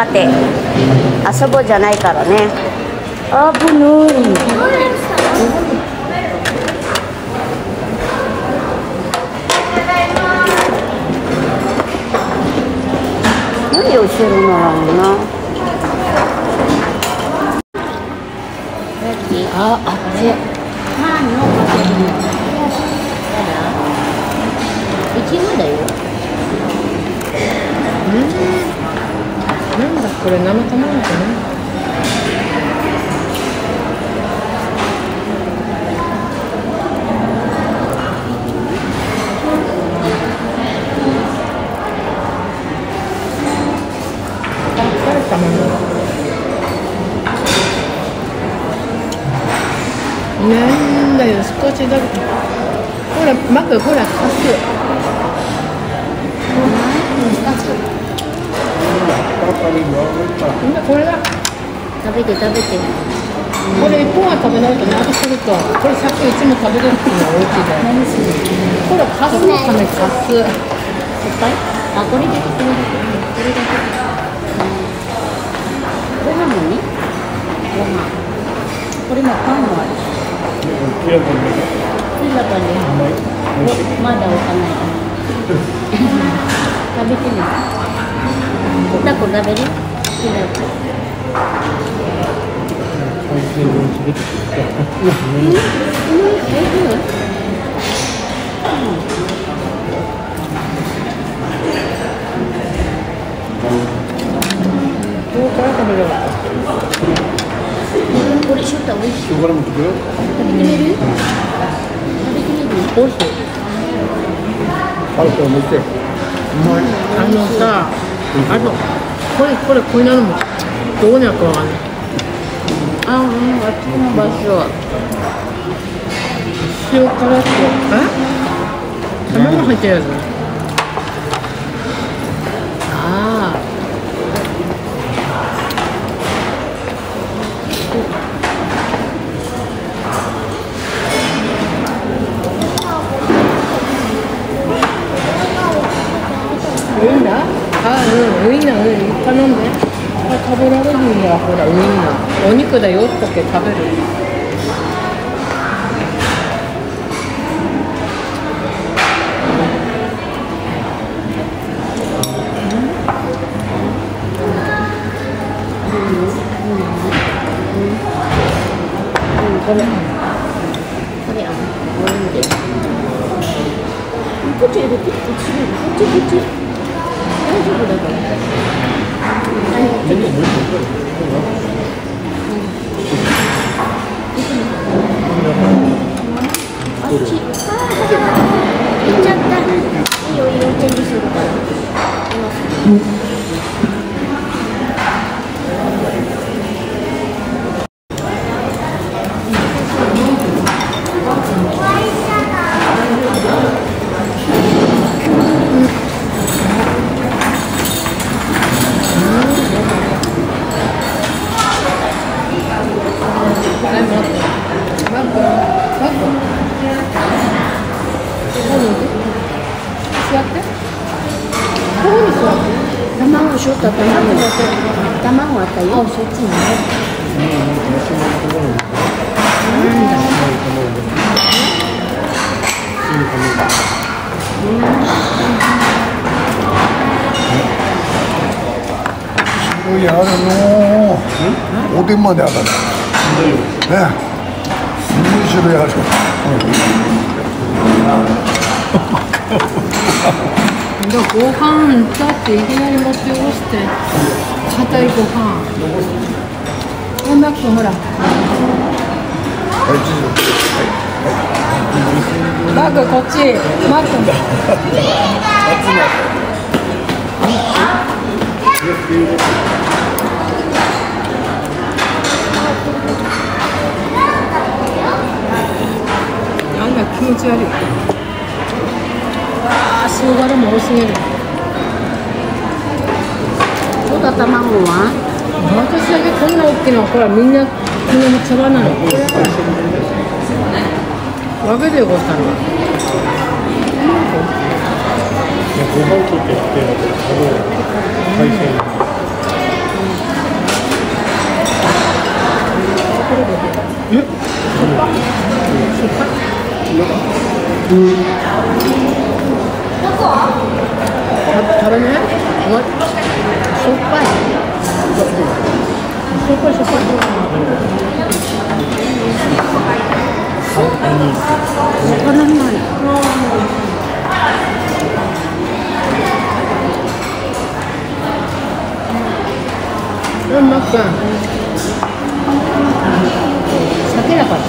待てちょっと待って。遊ぼうじゃないからね。危ない。何をしてるのだろうな。あ、あれパンのかけるいちごだようんなんだこれ生卵かな？なんだよ少しだけ。ほらマクほらカスみんなこれだ。食べて食べて。これ一本は食べない。と長するとこれさっきいつも食べるっていうのはおうちで。何するこれカスのためカスいっぱいあ、これだけこれだけこれだけご飯もねご飯。これもパンもあるピザパンねおまだ置かない。食べてねタコ食べるピザうん、うん、おいしいここから食べればこれしょった美味しいこれも食べよう食べてみる食べてみる美味しいあると思ってあのさあとこれこれこういうのもどこにあるかわかんない。あ、うん、あっちの場所。塩辛とえ？卵入ってるやつああウインナーあうんウインナーうん頼んでこれ食べられるんだほらウインナーお肉だよって食べる。ってる、行っちゃった。いいよいいよ、チェンジするから座ってここに座って卵しょった卵卵あったよあそっちにね白いあるの。おでん。まであるねすごい種類あるじゃあご飯だっていきなり持っておろして硬いご飯。ほんマックほら。はいチーズマックこっちマックなんだ気持ち悪い。塩辛も多すぎるうだ卵は私だけこんな大きほらみんなこの茶葉なのけしたのご飯とって海鮮えっ、うん。お前しょっぱいしょっぱいしょっぱいわからないうんまっくん酒だから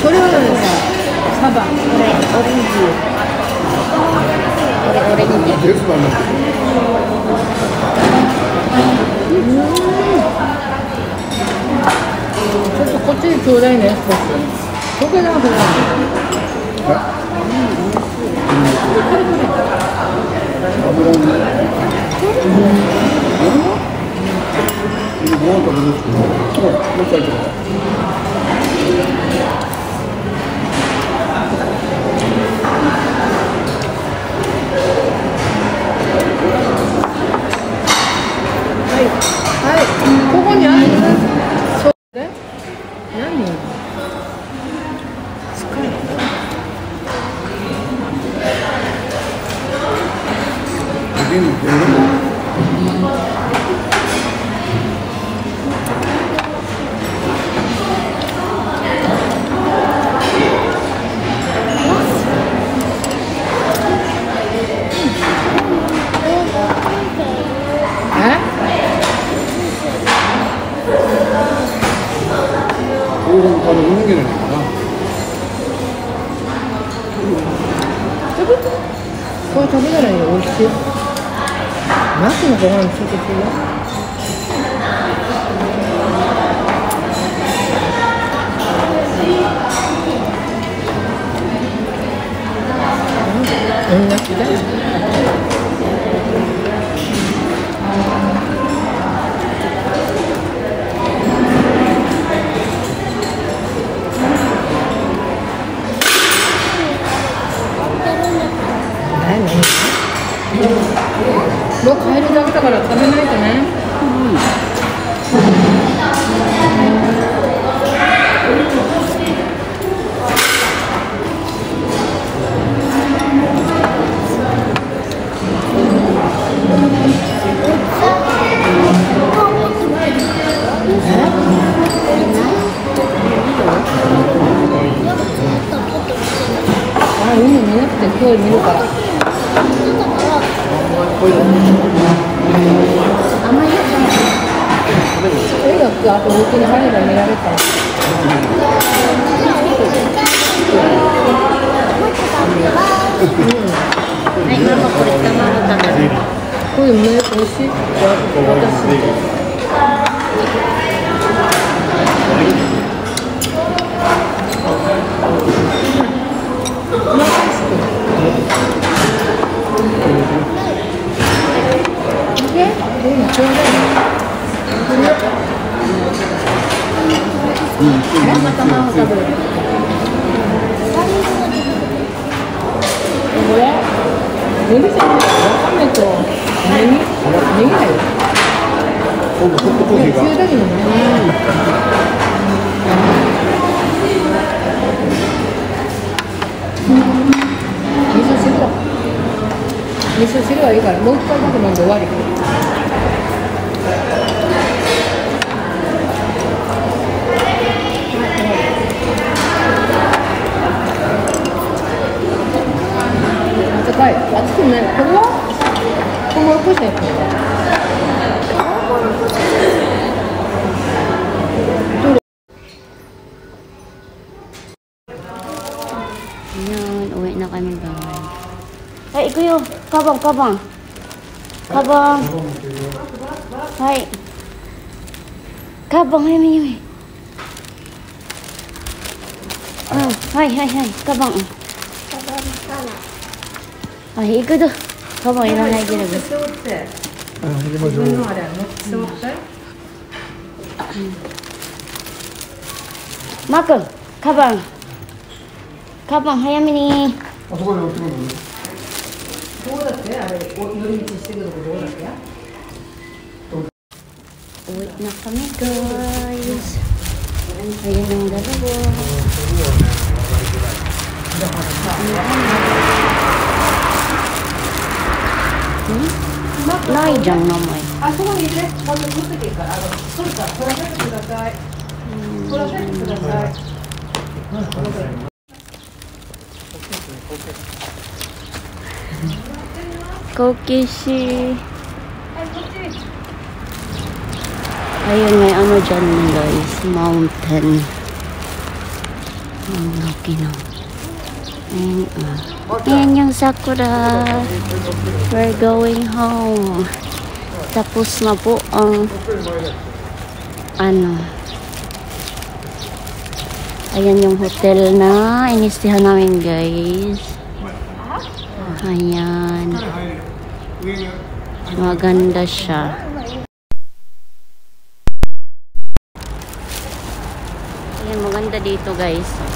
それはさサバ。これオレンジ。れオレンジですわねちょっとこっちにちょうだいね少し溶けない方がご飯食べるってもう一回行こはいこれ食べたらいいよ美味しい。マスのご飯ついてくるよ。うん、ナス大好き映画があと大きな晴れば見られたら。はいママこれ卵食べるこれめ美味しい。私。うだい。ママ卵食べるこれ、ネギじゃないわかめとネギ、ネギだよ。今度ホットコーヒーが急だけどね。味噌汁だ。味噌汁はいいから、もう一回だけ飲ん。で終わり。 네, 맛있네. 그거? 그거 보세요. Ayun, uwi na kami doon. Ay, ikaw yung kabang, kabang. Kabang. Ay. Kabang, ay, may Oh, hay, hay, hay, kabang. Kabang, kabang. Hay. Kabang. Ay, ikaw do. Kabang, いらないけれど。うん。マー君、カバン。カバン早めに。あそこにてくるのどうだってあれ、お寄り道してくるとこどうだって Uwi na guys. Ayun ang dalawa. Hmm? Nay dyan namay. あそこにねまず持ってけからあの取るから取らせてください取らせてください好奇心。Ayun, may ano dyan guys. Mountain. Ang laki na. Ayun, ah. Ayan yung sakura. We're going home. Tapos na po ang ano. Ayan yung hotel na inistihan namin guys. Ayan. Maganda siya. Ayan, maganda dito guys.